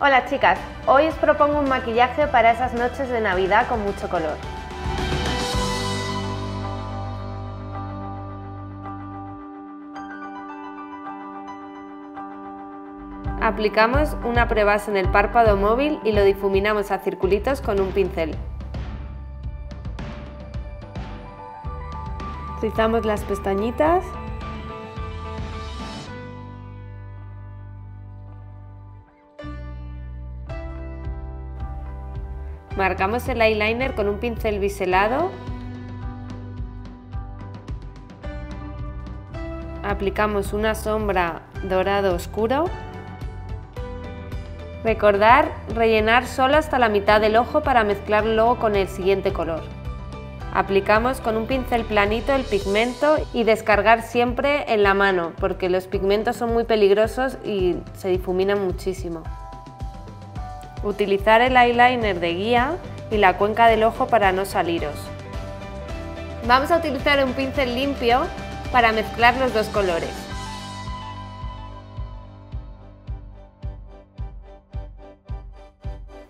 Hola chicas, hoy os propongo un maquillaje para esas noches de Navidad con mucho color. Aplicamos una prebase en el párpado móvil y lo difuminamos a circulitos con un pincel. Rizamos las pestañitas Marcamos el eyeliner con un pincel biselado. Aplicamos una sombra dorado oscuro. Recordar rellenar solo hasta la mitad del ojo para mezclarlo luego con el siguiente color. Aplicamos con un pincel planito el pigmento y descargar siempre en la mano porque los pigmentos son muy peligrosos y se difuminan muchísimo. Utilizar el eyeliner de guía y la cuenca del ojo para no saliros. Vamos a utilizar un pincel limpio para mezclar los dos colores.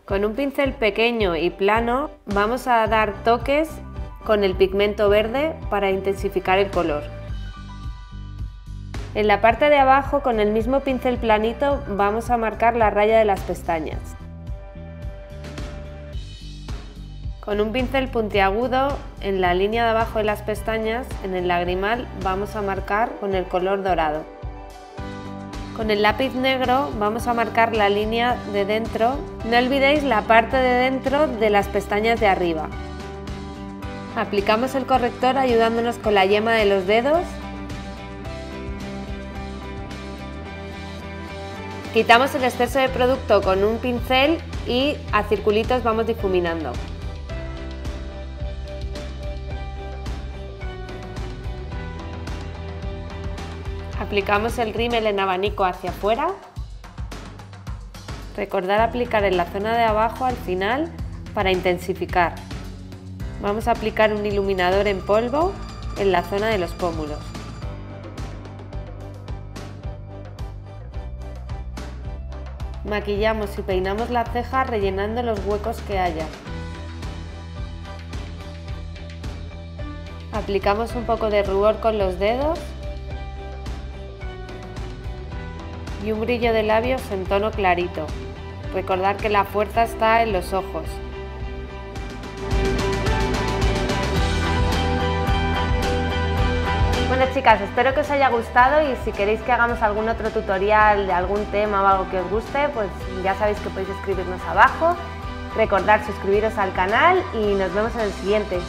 Con un pincel pequeño y plano vamos a dar toques con el pigmento verde para intensificar el color. En la parte de abajo con el mismo pincel planito vamos a marcar la raya de las pestañas. Con un pincel puntiagudo en la línea de abajo de las pestañas, en el lagrimal, vamos a marcar con el color dorado. Con el lápiz negro vamos a marcar la línea de dentro. No olvidéis la parte de dentro de las pestañas de arriba. Aplicamos el corrector ayudándonos con la yema de los dedos. Quitamos el exceso de producto con un pincel y a circulitos vamos difuminando. Aplicamos el rímel en abanico hacia afuera. Recordar aplicar en la zona de abajo al final para intensificar. Vamos a aplicar un iluminador en polvo en la zona de los pómulos. Maquillamos y peinamos la ceja rellenando los huecos que haya. Aplicamos un poco de rubor con los dedos y un brillo de labios en tono clarito. Recordar que la fuerza está en los ojos. Bueno chicas, espero que os haya gustado y si queréis que hagamos algún otro tutorial de algún tema o algo que os guste, pues ya sabéis que podéis escribirnos abajo. Recordad suscribiros al canal y nos vemos en el siguiente.